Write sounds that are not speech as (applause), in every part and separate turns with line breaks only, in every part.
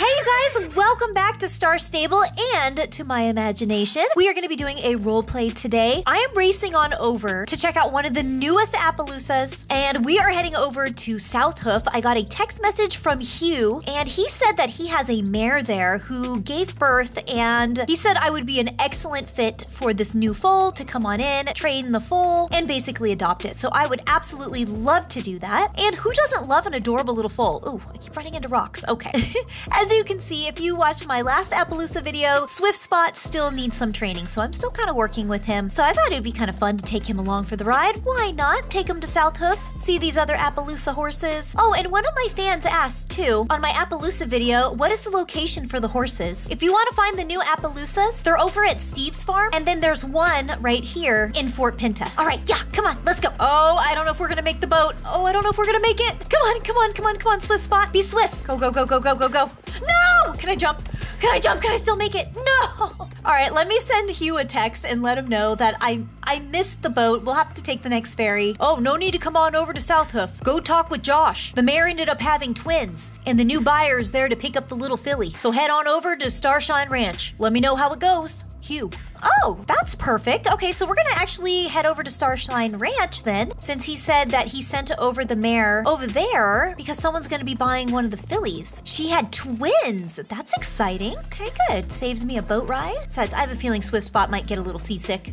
Hey, you guys, welcome back to Star Stable and to my imagination. We are going to be doing a role play today. I am racing on over to check out one of the newest Appaloosas, and we are heading over to South Hoof. I got a text message from Hugh, and he said that he has a mare there who gave birth, and he said I would be an excellent fit for this new foal to come on in, train the foal, and basically adopt it. So I would absolutely love to do that. And who doesn't love an adorable little foal? Ooh, I keep running into rocks. Okay. (laughs) As you can see, if you watched my last Appaloosa video, Swift Spot still needs some training, so I'm still kind of working with him. So I thought it would be kind of fun to take him along for the ride. Why not? Take him to South Hoof, see these other Appaloosa horses. Oh, and one of my fans asked too, on my Appaloosa video, what is the location for the horses? If you want to find the new Appaloosas, they're over at Steve's farm, and then there's one right here in Fort Pinta. All right, yeah, come on, let's go. Oh, I don't know if we're gonna make the boat. Oh, I don't know if we're gonna make it. Come on, come on, come on, come on, Swift Spot. Be swift. Go, go, go, go, go, go, go. No! Can I jump? Can I jump? Can I still make it? No! All right, let me send Hugh a text and let him know that I I missed the boat. We'll have to take the next ferry. Oh, no need to come on over to South Hoof. Go talk with Josh. The mare ended up having twins, and the new buyer is there to pick up the little filly. So head on over to Starshine Ranch. Let me know how it goes. Hugh. Oh, that's perfect. Okay, so we're gonna actually head over to Starshine Ranch then, since he said that he sent over the mare over there because someone's gonna be buying one of the fillies. She had twins. That's exciting. Okay, good. Saves me a boat ride. Besides, I have a feeling Swift Spot might get a little seasick.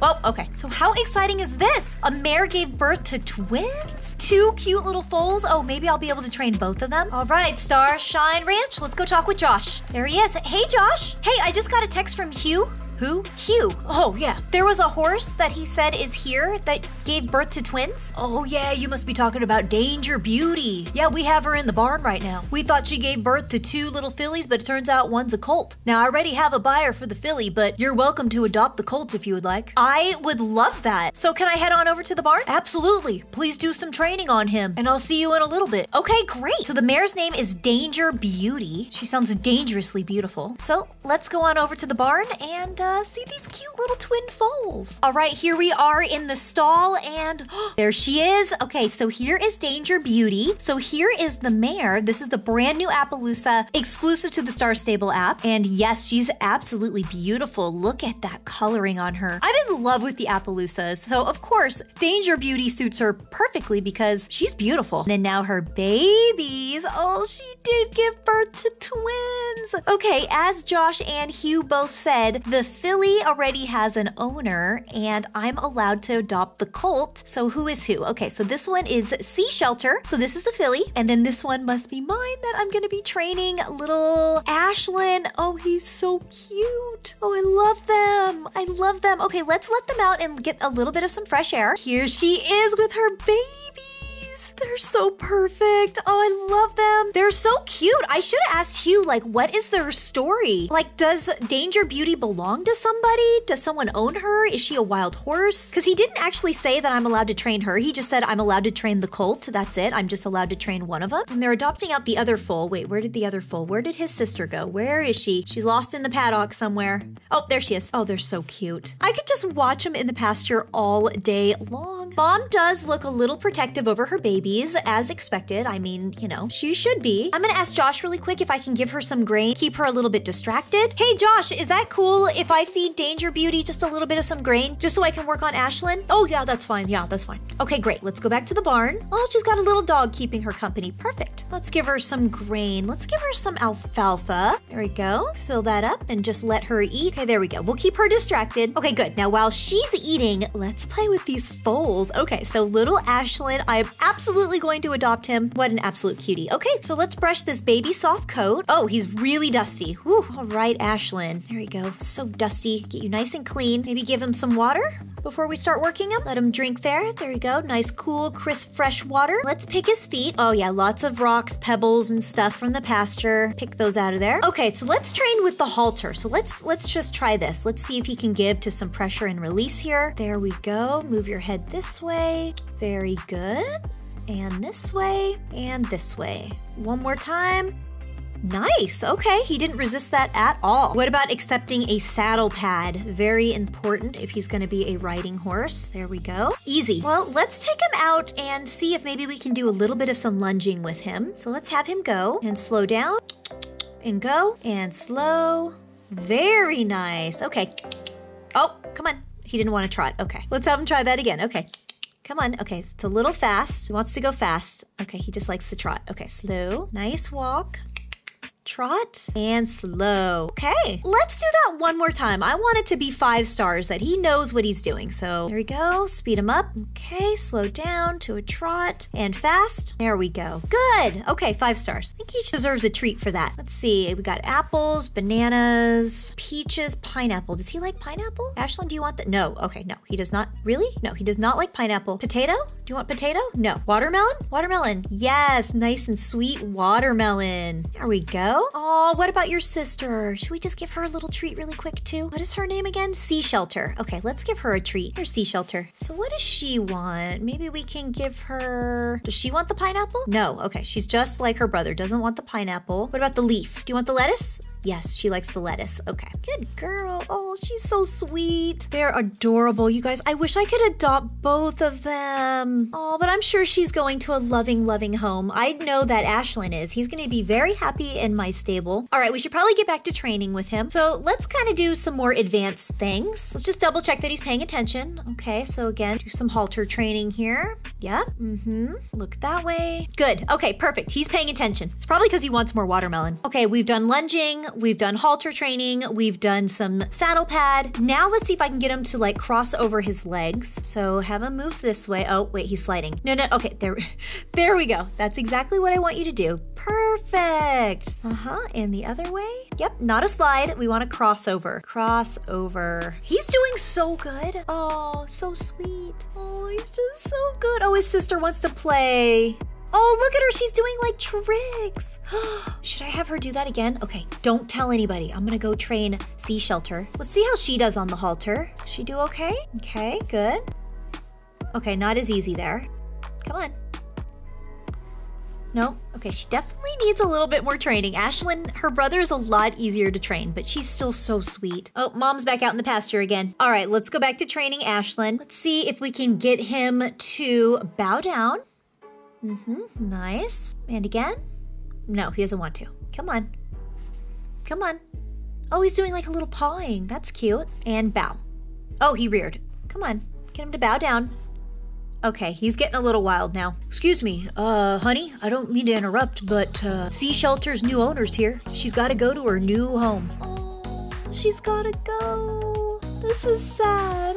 Well, okay. So how exciting is this? A mare gave birth to twins? Two cute little foals? Oh, maybe I'll be able to train both of them. All right, Starshine Ranch, let's go talk with Josh. There he is. Hey, Josh. Hey, I just got a text from Hugh. Who? Hugh. Oh, yeah. There was a horse that he said is here that gave birth to twins. Oh, yeah, you must be talking about Danger Beauty. Yeah, we have her in the barn right now. We thought she gave birth to two little fillies, but it turns out one's a colt. Now, I already have a buyer for the filly, but you're welcome to adopt the colt if you would like. I would love that. So, can I head on over to the barn? Absolutely. Please do some training on him, and I'll see you in a little bit. Okay, great. So, the mare's name is Danger Beauty. She sounds dangerously beautiful. So, let's go on over to the barn and, uh, uh, see these cute little twin foals. All right, here we are in the stall, and (gasps) there she is. Okay, so here is Danger Beauty. So here is the mare. This is the brand new Appaloosa exclusive to the Star Stable app. And yes, she's absolutely beautiful. Look at that coloring on her. I'm in love with the Appaloosas. So, of course, Danger Beauty suits her perfectly because she's beautiful. And now her babies. Oh, she did give birth to twins. Okay, as Josh and Hugh both said, the filly already has an owner, and I'm allowed to adopt the colt. So who is who? Okay, so this one is Sea Shelter. So this is the filly, and then this one must be mine that I'm gonna be training little Ashlyn. Oh, he's so cute. Oh, I love them. I love them. Okay, let's let them out and get a little bit of some fresh air. Here she is with her baby. They're so perfect. Oh, I love them. They're so cute. I should have asked Hugh, like, what is their story? Like, does Danger Beauty belong to somebody? Does someone own her? Is she a wild horse? Because he didn't actually say that I'm allowed to train her. He just said I'm allowed to train the colt. That's it. I'm just allowed to train one of them. And they're adopting out the other foal. Wait, where did the other foal? Where did his sister go? Where is she? She's lost in the paddock somewhere. Oh, there she is. Oh, they're so cute. I could just watch them in the pasture all day long. Mom does look a little protective over her babies, as expected. I mean, you know, she should be. I'm gonna ask Josh really quick if I can give her some grain, keep her a little bit distracted. Hey, Josh, is that cool if I feed Danger Beauty just a little bit of some grain, just so I can work on Ashlyn? Oh, yeah, that's fine. Yeah, that's fine. Okay, great. Let's go back to the barn. Oh, she's got a little dog keeping her company. Perfect. Let's give her some grain. Let's give her some alfalfa. There we go. Fill that up and just let her eat. Okay, there we go. We'll keep her distracted. Okay, good. Now, while she's eating, let's play with these foals. Okay, so little Ashlyn, I'm absolutely going to adopt him. What an absolute cutie. Okay, so let's brush this baby soft coat. Oh, he's really dusty. Whew. All right, Ashlyn. There you go. So dusty. Get you nice and clean. Maybe give him some water before we start working him. Let him drink there. There you go. Nice, cool, crisp, fresh water. Let's pick his feet. Oh yeah, lots of rocks, pebbles, and stuff from the pasture. Pick those out of there. Okay, so let's train with the halter. So let's let's just try this. Let's see if he can give to some pressure and release here. There we go. Move your head this way. Very good. And this way, and this way. One more time. Nice. Okay, he didn't resist that at all. What about accepting a saddle pad? Very important if he's going to be a riding horse. There we go. Easy. Well, let's take him out and see if maybe we can do a little bit of some lunging with him. So let's have him go and slow down. And go. And slow. Very nice. Okay. Oh, come on. He didn't want to trot. Okay. Let's have him try that again. Okay. Come on. Okay. It's a little fast. He wants to go fast. Okay. He just likes to trot. Okay. Slow. Nice walk trot, and slow. Okay, let's do that one more time. I want it to be five stars that he knows what he's doing. So there we go, speed him up. Okay, slow down to a trot and fast. There we go. Good. Okay, five stars. I think he deserves a treat for that. Let's see, we got apples, bananas, peaches, pineapple. Does he like pineapple? Ashlyn, do you want that? No. Okay, no, he does not. Really? No, he does not like pineapple. Potato? Do you want potato? No. Watermelon? Watermelon. Yes, nice and sweet watermelon. There we go. Oh, what about your sister? Should we just give her a little treat really quick too? What is her name again? Sea Shelter. Okay, let's give her a treat. Here's Sea Shelter. So what does she want? Maybe we can give her... Does she want the pineapple? No. Okay, she's just like her brother. Doesn't want the pineapple. What about the leaf? Do you want the lettuce? Yes, she likes the lettuce. Okay. Good girl. Oh, she's so sweet. They're adorable. You guys, I wish I could adopt both of them. Oh, but I'm sure she's going to a loving, loving home. I know that Ashlyn is. He's going to be very happy in my stable. All right, we should probably get back to training with him. So let's kind of do some more advanced things. Let's just double check that he's paying attention. Okay, so again, do some halter training here. Yep. Mm-hmm. Look that way. Good. Okay, perfect. He's paying attention. It's probably because he wants more watermelon. Okay, we've done lunging. We've done halter training. We've done some saddle pad. Now let's see if I can get him to like cross over his legs. So have him move this way. Oh, wait, he's sliding. No, no, okay, there, (laughs) there we go. That's exactly what I want you to do. Perfect. Uh-huh, and the other way? Yep, not a slide. We want a crossover. Crossover. He's doing so good. Oh, so sweet. Oh, he's just so good. Oh, his sister wants to play. Oh, look at her. She's doing like tricks. (gasps) Should I have her do that again? Okay, don't tell anybody. I'm gonna go train Sea Shelter. Let's see how she does on the halter. She do okay? Okay, good. Okay, not as easy there. Come on. No? Okay, she definitely needs a little bit more training. Ashlyn, her brother is a lot easier to train, but she's still so sweet. Oh, mom's back out in the pasture again. All right, let's go back to training Ashlyn. Let's see if we can get him to bow down. Mm-hmm. Nice. And again? No, he doesn't want to. Come on. Come on. Oh, he's doing like a little pawing. That's cute. And bow. Oh, he reared. Come on. Get him to bow down. Okay, he's getting a little wild now. Excuse me, uh, honey, I don't mean to interrupt, but, uh, Sea Shelter's new owner's here. She's gotta go to her new home. Oh, she's gotta go. This is sad.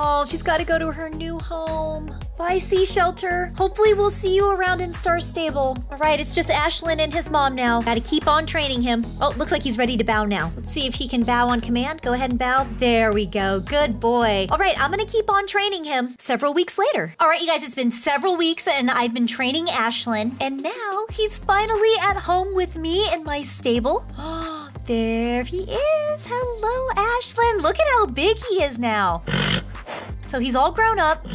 Oh, she's gotta go to her new home. Bye, Sea Shelter. Hopefully, we'll see you around in Star Stable. All right, it's just Ashlyn and his mom now. Gotta keep on training him. Oh, looks like he's ready to bow now. Let's see if he can bow on command. Go ahead and bow. There we go. Good boy. All right, I'm gonna keep on training him several weeks later. All right, you guys, it's been several weeks and I've been training Ashlyn, and now he's finally at home with me in my stable. Oh, (gasps) there he is. Hello, Ashlyn. Look at how big he is now. So he's all grown up.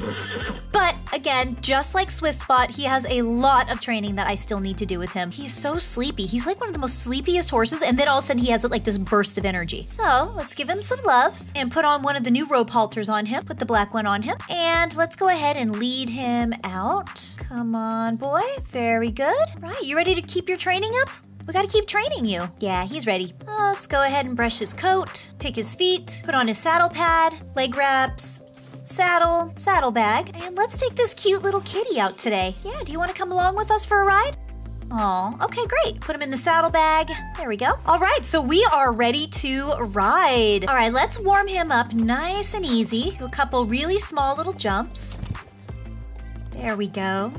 But again, just like Swift Spot, he has a lot of training that I still need to do with him. He's so sleepy. He's like one of the most sleepiest horses, and then all of a sudden he has like this burst of energy. So let's give him some loves and put on one of the new rope halters on him, put the black one on him, and let's go ahead and lead him out. Come on, boy. Very good. Right, you ready to keep your training up? We gotta keep training you. Yeah, he's ready. Uh, let's go ahead and brush his coat, pick his feet, put on his saddle pad, leg wraps, saddle, saddlebag, and let's take this cute little kitty out today. Yeah, do you want to come along with us for a ride? Oh, okay, great. Put him in the saddlebag. There we go. All right, so we are ready to ride. All right, let's warm him up nice and easy. Do a couple really small little jumps. There we go.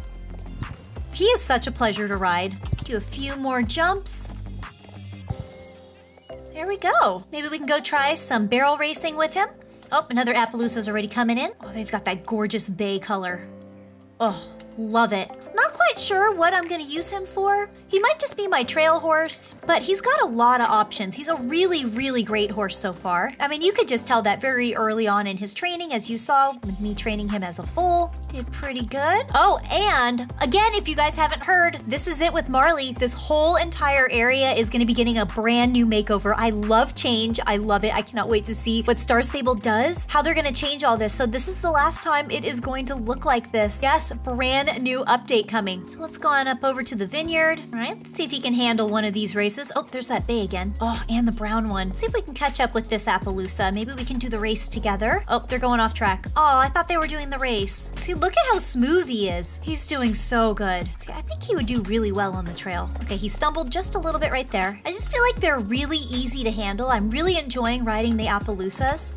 He is such a pleasure to ride. Do a few more jumps. There we go. Maybe we can go try some barrel racing with him. Oh, another Appaloosa's already coming in. Oh, they've got that gorgeous bay color. Oh, love it. Not quite sure what I'm gonna use him for. He might just be my trail horse, but he's got a lot of options. He's a really, really great horse so far. I mean, you could just tell that very early on in his training, as you saw with me training him as a foal. Did pretty good. Oh, and again, if you guys haven't heard, this is it with Marley. This whole entire area is gonna be getting a brand new makeover. I love change. I love it. I cannot wait to see what Star Stable does, how they're gonna change all this. So this is the last time it is going to look like this. Yes, brand new update coming. So let's go on up over to the vineyard. All right, let's see if he can handle one of these races. Oh, there's that bay again. Oh, and the brown one. Let's see if we can catch up with this Appaloosa. Maybe we can do the race together. Oh, they're going off track. Oh, I thought they were doing the race. See, look at how smooth he is. He's doing so good. See, I think he would do really well on the trail. Okay, he stumbled just a little bit right there. I just feel like they're really easy to handle. I'm really enjoying riding the Appaloosas.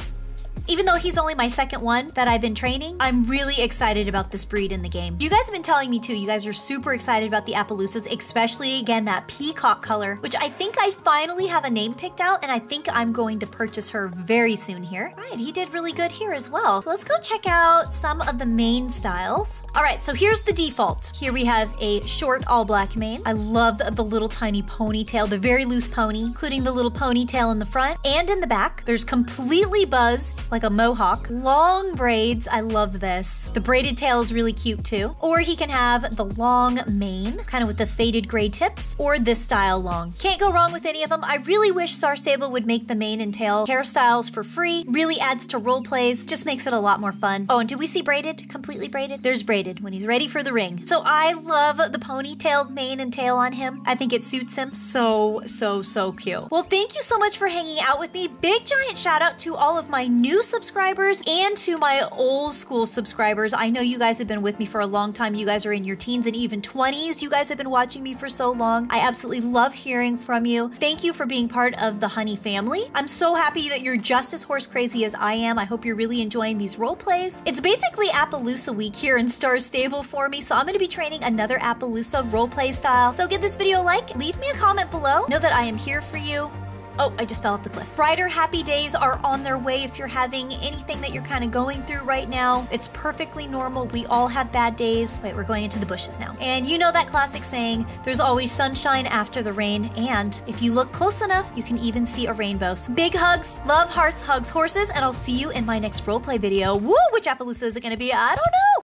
Even though he's only my second one that I've been training, I'm really excited about this breed in the game. You guys have been telling me too, you guys are super excited about the Appaloosas, especially again that peacock color, which I think I finally have a name picked out and I think I'm going to purchase her very soon here. All right, he did really good here as well. So let's go check out some of the mane styles. All right, so here's the default. Here we have a short all black mane. I love the, the little tiny ponytail, the very loose pony, including the little ponytail in the front and in the back. There's completely buzzed, like a mohawk. Long braids, I love this. The braided tail is really cute too. Or he can have the long mane, kind of with the faded gray tips, or this style long. Can't go wrong with any of them. I really wish Star Stable would make the mane and tail hairstyles for free. Really adds to role plays, just makes it a lot more fun. Oh, and did we see braided? Completely braided? There's braided when he's ready for the ring. So I love the ponytailed mane and tail on him. I think it suits him so, so, so cute. Well, thank you so much for hanging out with me. Big giant shout out to all of my new subscribers and to my old school subscribers. I know you guys have been with me for a long time. You guys are in your teens and even 20s. You guys have been watching me for so long. I absolutely love hearing from you. Thank you for being part of the Honey family. I'm so happy that you're just as horse crazy as I am. I hope you're really enjoying these role plays. It's basically Appaloosa week here in Star Stable for me, so I'm going to be training another Appaloosa role play style. So give this video a like, leave me a comment below. Know that I am here for you. Oh, I just fell off the cliff. Brighter, happy days are on their way if you're having anything that you're kind of going through right now. It's perfectly normal. We all have bad days. Wait, we're going into the bushes now. And you know that classic saying, there's always sunshine after the rain. And if you look close enough, you can even see a rainbow. So big hugs, love, hearts, hugs, horses, and I'll see you in my next roleplay video. Woo, which Appaloosa is it going to be? I don't know.